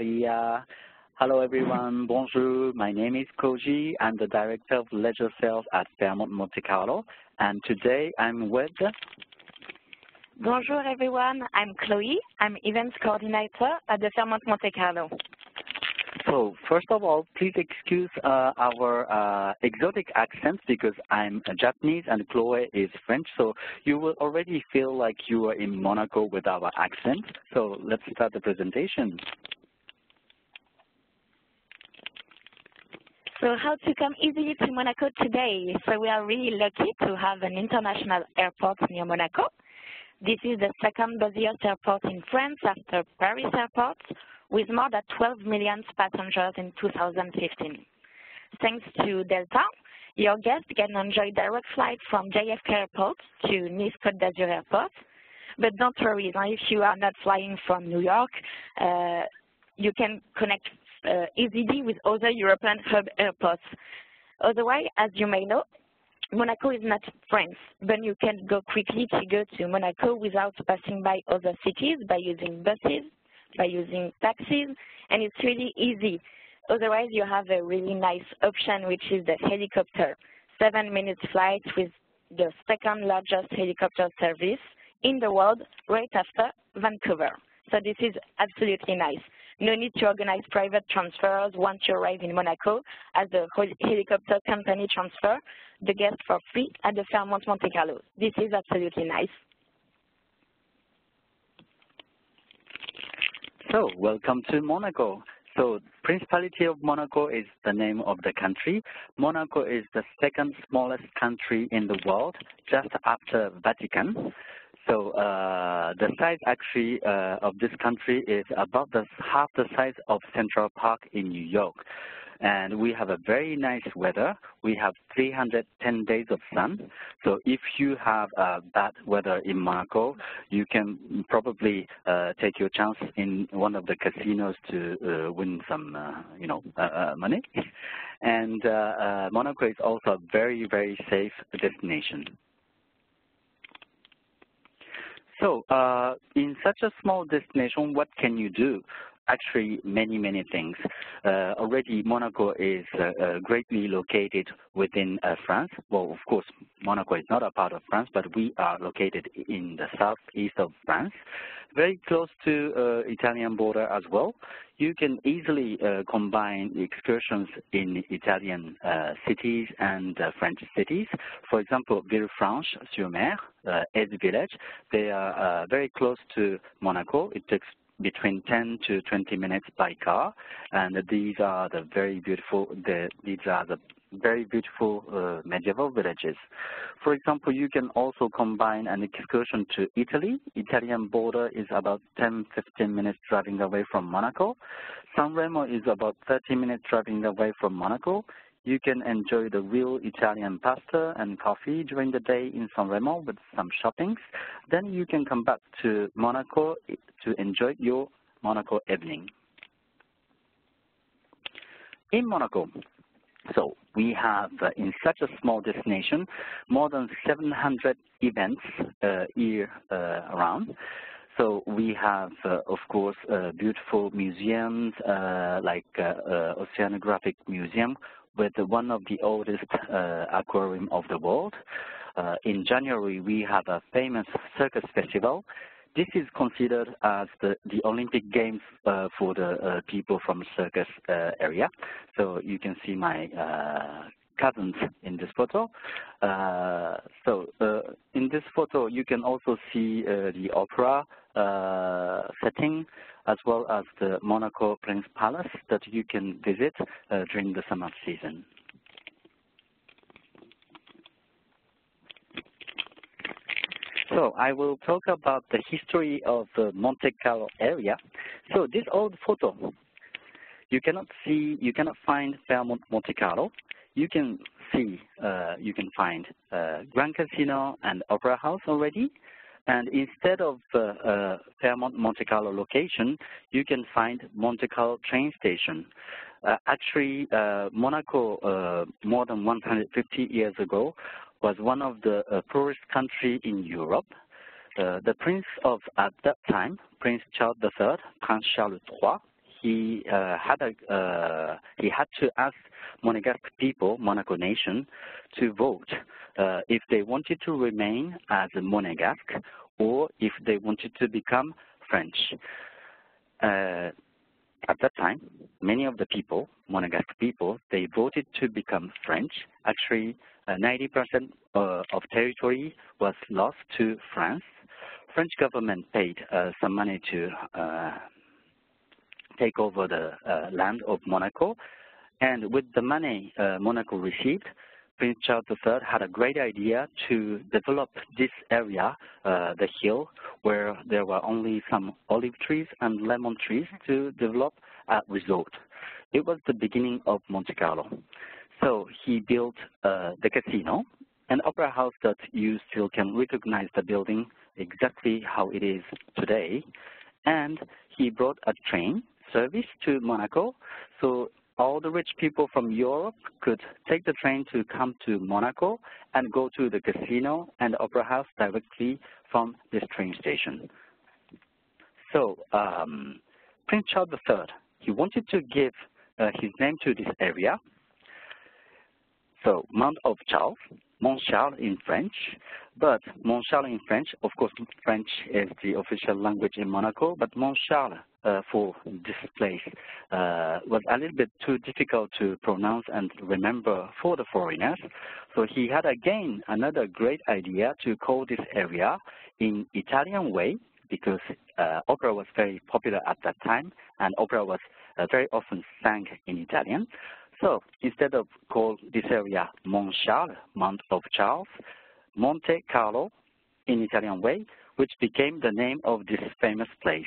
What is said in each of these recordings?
Yeah. Hello everyone, bonjour. My name is Koji. I'm the Director of Leisure Sales at Fairmont Monte Carlo. And today I'm with... Bonjour everyone, I'm Chloe. I'm Events Coordinator at the Fairmont Monte Carlo. So first of all, please excuse uh, our uh, exotic accents because I'm Japanese and Chloe is French. So you will already feel like you are in Monaco with our accent. So let's start the presentation. So how to come easily to Monaco today? So we are really lucky to have an international airport near Monaco. This is the second busiest airport in France after Paris Airport, with more than 12 million passengers in 2015. Thanks to Delta, your guests can enjoy direct flight from JFK Airport to Nice Côte d'Azur Airport. But don't worry, if you are not flying from New York, uh, you can connect uh, with other European hub airports. Otherwise, as you may know, Monaco is not France, but you can go quickly to go to Monaco without passing by other cities by using buses, by using taxis, and it's really easy. Otherwise, you have a really nice option, which is the helicopter. Seven minutes flight with the second largest helicopter service in the world right after Vancouver. So this is absolutely nice. No need to organize private transfers once you arrive in Monaco, as the helicopter company transfer the guest for free at the Fairmont Monte Carlo. This is absolutely nice. So, welcome to Monaco. So, Principality of Monaco is the name of the country. Monaco is the second smallest country in the world, just after Vatican. So uh, the size actually uh, of this country is about the, half the size of Central Park in New York. And we have a very nice weather. We have 310 days of sun. So if you have uh, bad weather in Monaco, you can probably uh, take your chance in one of the casinos to uh, win some, uh, you know, money. And Monaco is also a very, very safe destination. So uh, in such a small destination, what can you do? Actually, many, many things. Uh, already, Monaco is uh, uh greatly located within uh, France. Well, of course, Monaco is not a part of France, but we are located in the southeast of France very close to uh, Italian border as well. You can easily uh, combine excursions in Italian cities and French cities. For example, Villefranche-sur-Mer, uh, village, they are very close to Monaco. It takes between 10 to 20 minutes by car, and these are the very beautiful, the, these are the very beautiful uh, medieval villages. For example, you can also combine an excursion to Italy. Italian border is about 10-15 minutes driving away from Monaco. San Remo is about 30 minutes driving away from Monaco. You can enjoy the real Italian pasta and coffee during the day in San Remo with some shoppings. Then you can come back to Monaco to enjoy your Monaco evening. In Monaco, so we have, uh, in such a small destination, more than 700 events uh, year uh, around. So we have, uh, of course, uh, beautiful museums uh, like Oceanographic Museum with one of the oldest uh, aquarium of the world. Uh, in January, we have a famous circus festival this is considered as the, the Olympic Games uh, for the uh, people from circus uh, area. So you can see my uh, cousins in this photo. Uh, so uh, in this photo, you can also see the opera setting as well as the Monaco Prince Palace that you can visit during the summer season. So I will talk about the history of the Monte Carlo area. So this old photo, you cannot see, you cannot find Fairmont Monte Carlo. You can see, uh, you can find uh, Grand Casino and Opera House already. And instead of uh, uh Fairmont Monte Carlo location, you can find Monte Carlo train station. Uh, actually, uh, Monaco, more than 150 years ago, was one of the poorest countries in Europe. The prince of, at that time, Prince Charles III, Prince Charles III, he had a he had to ask Monegasque people, Monaco nation, to vote uh, if they wanted to remain as a Monegasque or if they wanted to become French. Uh, at that time, many of the people, Monegasque people, they voted to become French. Actually, 90% uh, uh, of territory was lost to France. French government paid uh, some money to uh, take over the uh, land of Monaco. And with the money uh, Monaco received, Prince Charles III had a great idea to develop this area, uh, the hill, where there were only some olive trees and lemon trees to develop a resort. It was the beginning of Monte Carlo. So he built uh, the casino, an opera house that you still can recognize the building exactly how it is today. And he brought a train service to Monaco. So all the rich people from Europe could take the train to come to Monaco and go to the casino and opera house directly from this train station. So um, Prince Charles III, he wanted to give uh, his name to this area. So Mount of Charles, Mont Charles in French, but Mont Charles in French, of course French is the official language in Monaco, but Mont Charles uh, for this place uh, was a little bit too difficult to pronounce and remember for the foreigners. So he had again another great idea to call this area in Italian way because uh, opera was very popular at that time and opera was uh, very often sang in Italian. So instead of call this area Mont Charles, Mount of Charles, Monte Carlo in Italian way, which became the name of this famous place.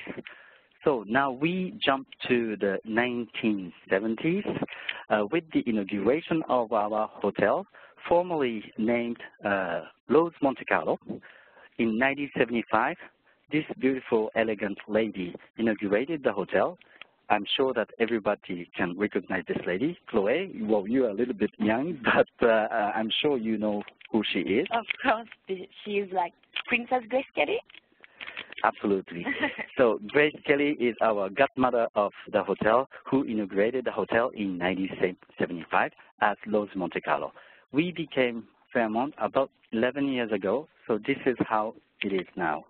So now we jump to the 1970s uh, with the inauguration of our hotel, formerly named uh, Monte Carlo. In 1975, this beautiful, elegant lady inaugurated the hotel. I'm sure that everybody can recognize this lady, Chloe. Well, you're a little bit young, but uh, I'm sure you know who she is. Of course, she is like Princess Grace Kelly. Absolutely. so Grace Kelly is our godmother of the hotel who inaugurated the hotel in 1975 as Loews Monte Carlo. We became Fairmont about 11 years ago, so this is how it is now.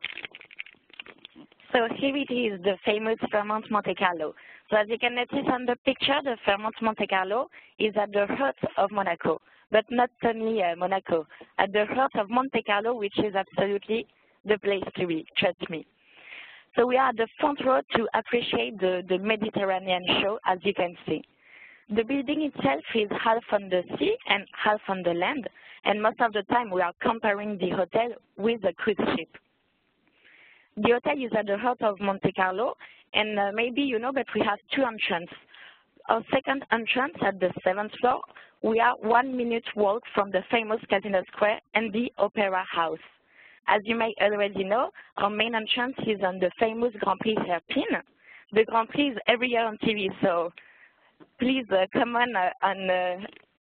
So here it is, the famous Fairmont Monte Carlo. So as you can notice on the picture, the Fairmont Monte Carlo is at the heart of Monaco, but not only uh, Monaco, at the heart of Monte Carlo, which is absolutely the place to be, trust me. So we are the front row to appreciate the, the Mediterranean show, as you can see. The building itself is half on the sea and half on the land, and most of the time we are comparing the hotel with a cruise ship. The hotel is at the heart of Monte Carlo, and uh, maybe you know, but we have two entrances. Our second entrance at the seventh floor, we are one minute walk from the famous Casino Square and the Opera House. As you may already know, our main entrance is on the famous Grand Prix Hairpin. The Grand Prix is every year on TV, so please uh, come on, uh, on uh,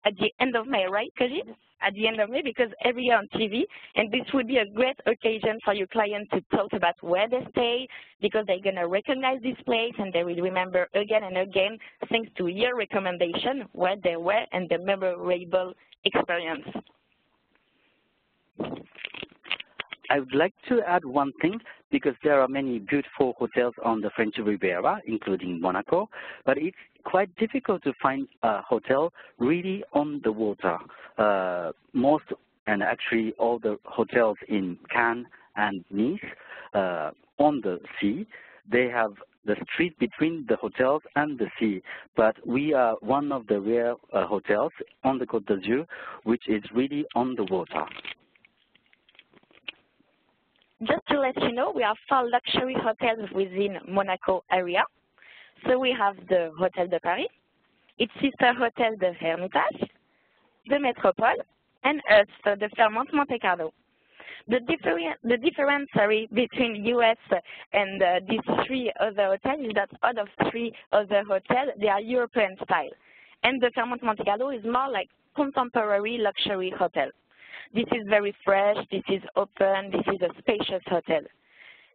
at the end of May, right, Koji? At the end of May, because every year on TV, and this would be a great occasion for your client to talk about where they stay, because they're going to recognize this place and they will remember again and again, thanks to your recommendation, where they were and the memorable experience. I would like to add one thing because there are many beautiful hotels on the French Riviera, including Monaco, but it's quite difficult to find a hotel really on the water. Uh, most, and actually all the hotels in Cannes and Nice uh, on the sea, they have the street between the hotels and the sea, but we are one of the rare uh, hotels on the Côte d'Azur which is really on the water. Just to let you know, we have four luxury hotels within Monaco area. So we have the Hotel de Paris, its sister hotel, the Hermitage, the Metropole, and us, the Fairmont Monte Carlo. The, different, the difference sorry, between US and uh, these three other hotels is that out of three other hotels, they are European style. And the Fairmont Monte Carlo is more like contemporary luxury hotel. This is very fresh, this is open, this is a spacious hotel.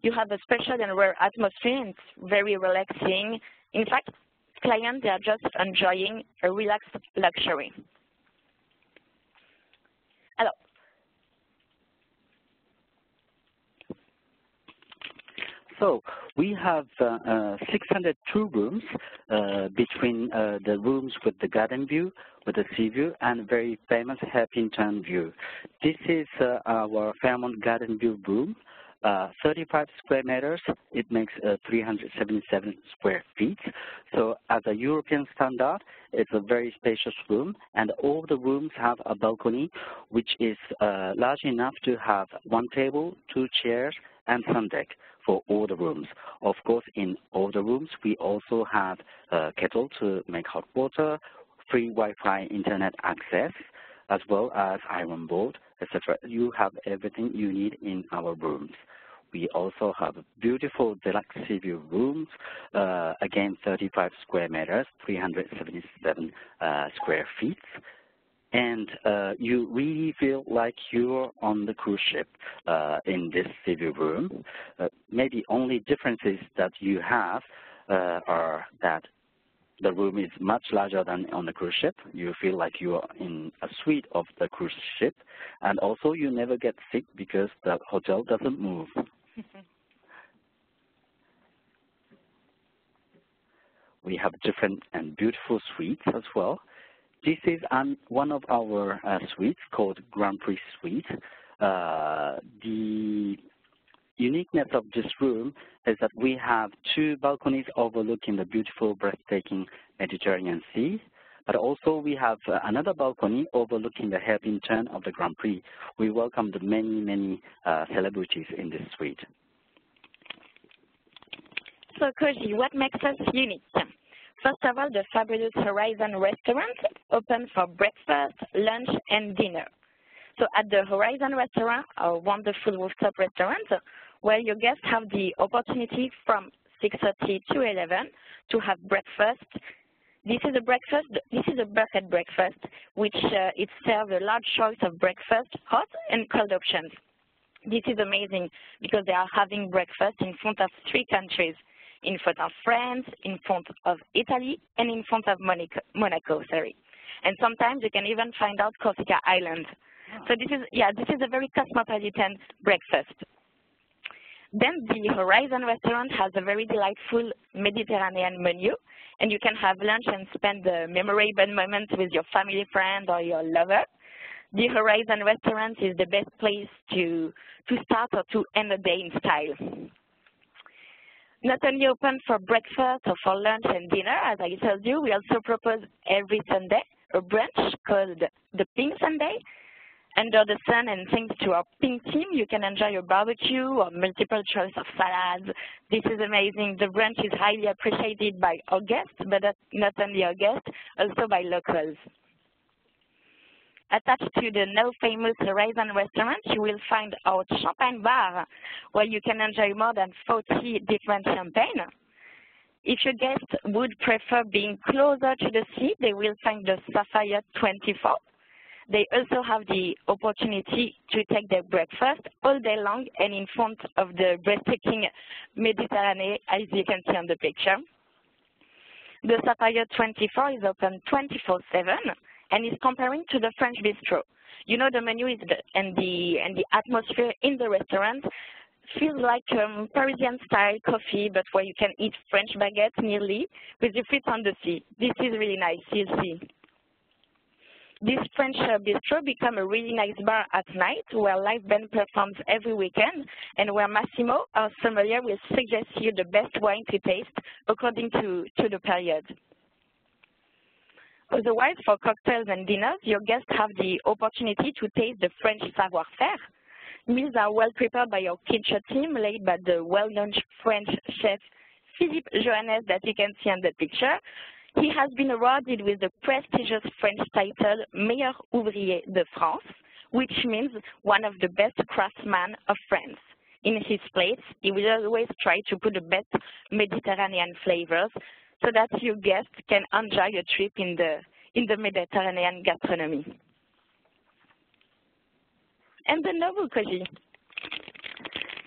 You have a special and rare atmosphere, it's very relaxing. In fact, clients, they are just enjoying a relaxed luxury. Alors, So we have uh, uh, 602 rooms uh, between uh, the rooms with the garden view, with the sea view, and very famous hairpin turn view. This is uh, our Fairmont Garden View room. Uh, 35 square meters, it makes 377 square feet. So as a European standard, it's a very spacious room, and all the rooms have a balcony, which is large enough to have one table, two chairs, and sun deck for all the rooms. Of course, in all the rooms, we also have a kettle to make hot water, free Wi-Fi internet access, as well as iron board, etc. You have everything you need in our rooms. We also have beautiful deluxe sea view rooms, uh, again 35 square meters, 377 uh, square feet and uh, you really feel like you're on the cruise ship uh, in this city room. Uh, maybe only differences that you have uh, are that the room is much larger than on the cruise ship. You feel like you are in a suite of the cruise ship, and also you never get sick because the hotel doesn't move. we have different and beautiful suites as well. This is um, one of our uh, suites called Grand Prix Suite. Uh, the uniqueness of this room is that we have two balconies overlooking the beautiful, breathtaking Mediterranean Sea. But also we have uh, another balcony overlooking the hairpin turn of the Grand Prix. We welcomed many, many uh, celebrities in this suite. So Koji, what makes us unique? First of all, the fabulous Horizon restaurant open for breakfast, lunch, and dinner. So at the Horizon restaurant, our wonderful rooftop restaurant, where your guests have the opportunity from 6.30 to 11 to have breakfast. This is a breakfast, this is a buffet breakfast, which uh, it serves a large choice of breakfast, hot and cold options. This is amazing because they are having breakfast in front of three countries in front of France, in front of Italy, and in front of Monaco, Monaco sorry. And sometimes you can even find out Corsica Island. So this is, yeah, this is a very cosmopolitan breakfast. Then the Horizon restaurant has a very delightful Mediterranean menu, and you can have lunch and spend the memorable moments with your family friend or your lover. The Horizon restaurant is the best place to, to start or to end a day in style not only open for breakfast or for lunch and dinner, as I told you, we also propose every Sunday a brunch called the Pink Sunday. Under the sun and thanks to our pink team, you can enjoy a barbecue or multiple choice of salads. This is amazing. The brunch is highly appreciated by our guests, but not only our guests, also by locals. Attached to the now famous Horizon restaurant, you will find our champagne bar, where you can enjoy more than 40 different champagne. If your guests would prefer being closer to the sea, they will find the Sapphire 24. They also have the opportunity to take their breakfast all day long and in front of the breathtaking Mediterranean, as you can see on the picture. The Sapphire 24 is open 24-7 and is comparing to the French bistro. You know the menu is the, and the and the atmosphere in the restaurant feels like um, Parisian style coffee, but where you can eat French baguettes nearly with your feet on the sea. This is really nice, you'll see. This French uh, bistro become a really nice bar at night where live band performs every weekend and where Massimo, our sommelier, will suggest you the best wine to taste according to, to the period. Otherwise, for cocktails and dinners, your guests have the opportunity to taste the French savoir-faire. Meals are well prepared by our kitchen team, led by the well-known French chef Philippe Joannès that you can see on the picture. He has been awarded with the prestigious French title Meilleur Ouvrier de France, which means one of the best craftsmen of France. In his plates, he will always try to put the best Mediterranean flavors so that your guests can enjoy a trip in the, in the Mediterranean gastronomy. And the Nobu Koji.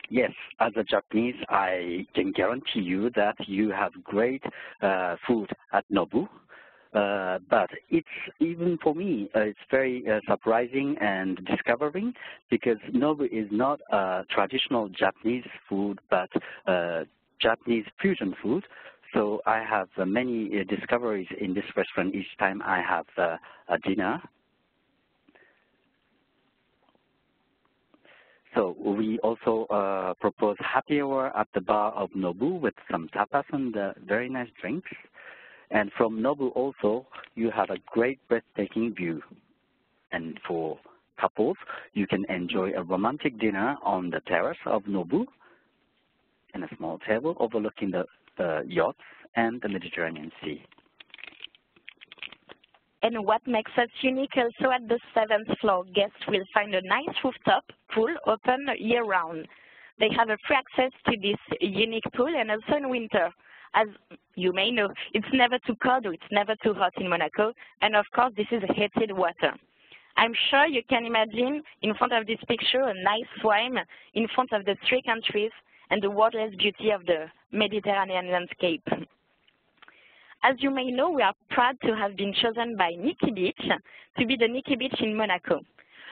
yes, as a Japanese, I can guarantee you that you have great uh, food at Nobu. Uh, but it's even for me, uh, it's very uh, surprising and discovering because Nobu is not a traditional Japanese food, but uh, Japanese fusion food. So I have uh, many uh, discoveries in this restaurant each time I have a dinner. So we also propose happy hour at the bar of Nobu with some tapas and very nice drinks. And from Nobu also, you have a great breathtaking view. And for couples, you can enjoy a romantic dinner on the terrace of Nobu and a small table overlooking the uh, yachts and the Mediterranean Sea. And what makes us unique also at the seventh floor, guests will find a nice rooftop pool open year-round. They have a free access to this unique pool and also in winter as you may know, it's never too cold or it's never too hot in Monaco, and of course this is heated water. I'm sure you can imagine in front of this picture a nice swim in front of the three countries and the waterless beauty of the Mediterranean landscape. As you may know, we are proud to have been chosen by Nikki Beach to be the Nikki Beach in Monaco.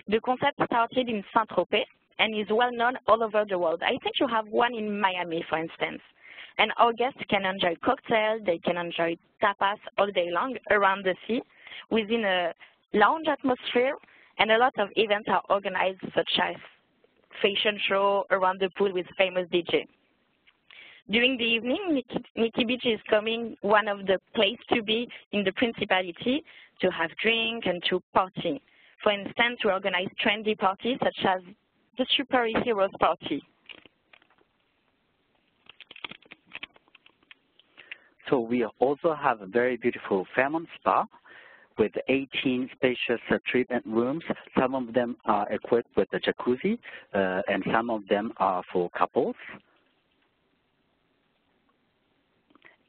The concept started in Saint-Tropez and is well known all over the world. I think you have one in Miami, for instance. And our guests can enjoy cocktails, they can enjoy tapas all day long around the sea within a lounge atmosphere, and a lot of events are organized such as fashion show around the pool with famous DJ. During the evening, Nikki, Beach is coming one of the place to be in the Principality to have drink and to party. For instance, we organize trendy parties such as the Superheroes Party. So we also have a very beautiful Fairmont Spa with 18 spacious uh, treatment rooms. Some of them are equipped with a jacuzzi, uh, and some of them are for couples.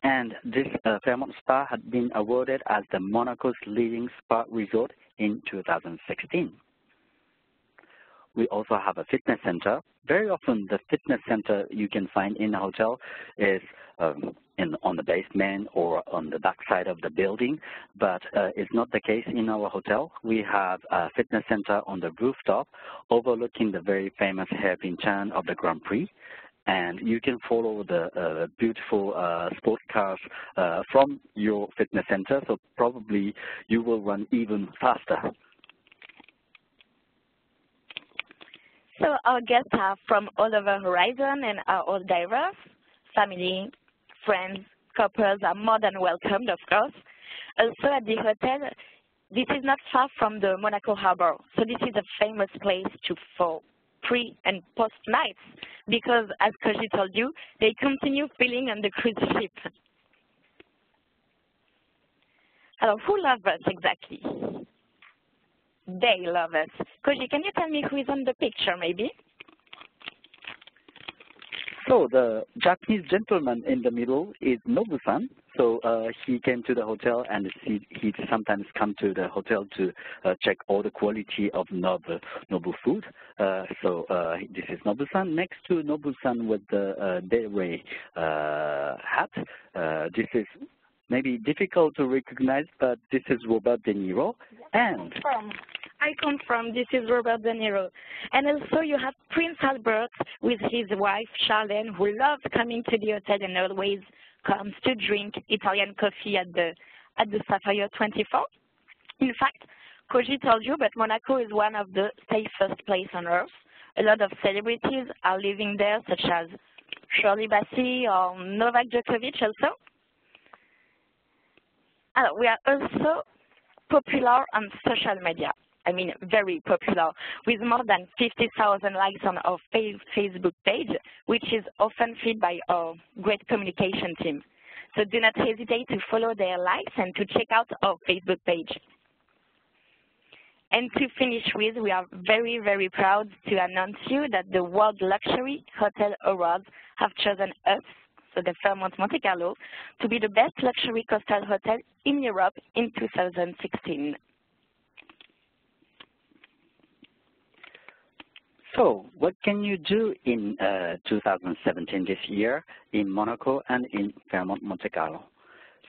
And this uh, Fairmont Spa had been awarded as the Monaco's leading spa resort in 2016. We also have a fitness center. Very often the fitness center you can find in a hotel is um, in, on the basement or on the back side of the building, but uh, it's not the case in our hotel. We have a fitness center on the rooftop overlooking the very famous hairpin turn of the Grand Prix and you can follow the uh, beautiful uh, sports cars uh, from your fitness center, so probably you will run even faster. So our guests are from all over Horizon and are all diverse. Family, friends, couples are more than welcomed, of course. Also at the hotel, this is not far from the Monaco Harbor. So this is a famous place to for pre and post nights because, as Koji told you, they continue filling on the cruise ship. Hello, who loves us exactly? They love us. Koji, can you tell me who is on the picture, maybe? So the Japanese gentleman in the middle is Nobu-san. So uh, he came to the hotel and he, he sometimes come to the hotel to uh, check all the quality of Nobu, Nobu food. Uh, so uh, this is Nobu-san. Next to Nobu-san with the uh, beret uh, hat, uh, this is maybe difficult to recognize, but this is Robert De Niro. And I confirm this is Robert De Niro. And also you have Prince Albert with his wife Charlene, who loves coming to the hotel and always comes to drink Italian coffee at the at the Sapphire 24. In fact, Koji told you, but Monaco is one of the safest places on earth. A lot of celebrities are living there, such as Shirley Bassey or Novak Djokovic also. Uh, we are also popular on social media. I mean, very popular, with more than 50,000 likes on our Facebook page, which is often fed by our great communication team. So do not hesitate to follow their likes and to check out our Facebook page. And to finish with, we are very, very proud to announce you that the World Luxury Hotel Awards have chosen us, so the Fairmont Monte Carlo, to be the best luxury coastal hotel in Europe in 2016. So what can you do in uh, 2017 this year in Monaco and in Fairmont Monte Carlo?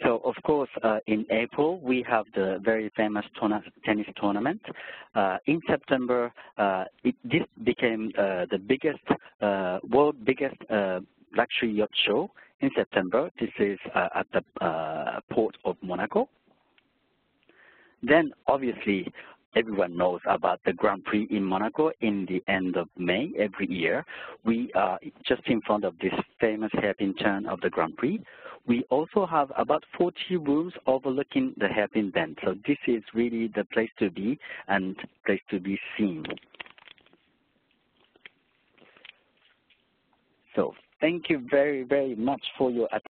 So of course, uh, in April, we have the very famous tennis tournament. Uh, in September, uh, it, this became uh, the biggest, uh, world biggest uh, luxury yacht show in September. This is at the port of Monaco. Then obviously, everyone knows about the Grand Prix in Monaco in the end of May every year. We are just in front of this famous hairpin turn of the Grand Prix. We also have about 40 rooms overlooking the hairpin bend. So this is really the place to be and place to be seen. So thank you very, very much for your attention.